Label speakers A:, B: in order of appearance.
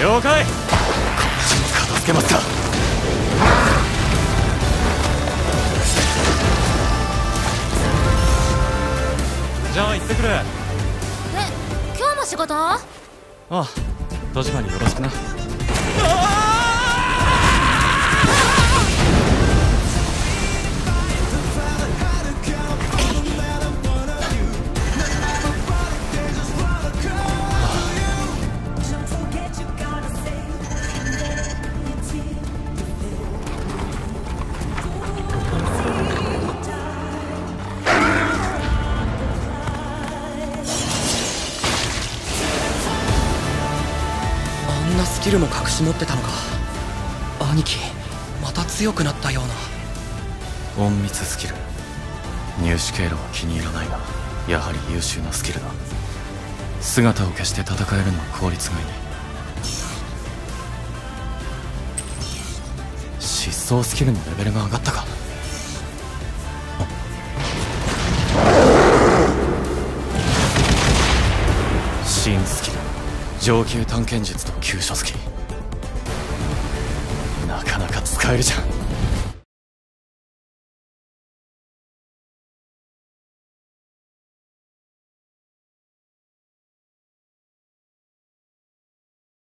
A: 了解。
B: こっちも片付けますか
A: じゃあ行ってくる。
C: え今日も仕事？
A: ああ戸締まりよろしくな
D: んなスキルも隠し持ってたのか。兄貴また強くなったような。
B: 隠密スキル。入手経路は気に入らないがやはり優秀なスキルだ。姿を消して戦えるのは効率がいい。疾走スキルのレベルが上がったか。新スキル。上級探検術と急所付きなかなか使えるじゃん。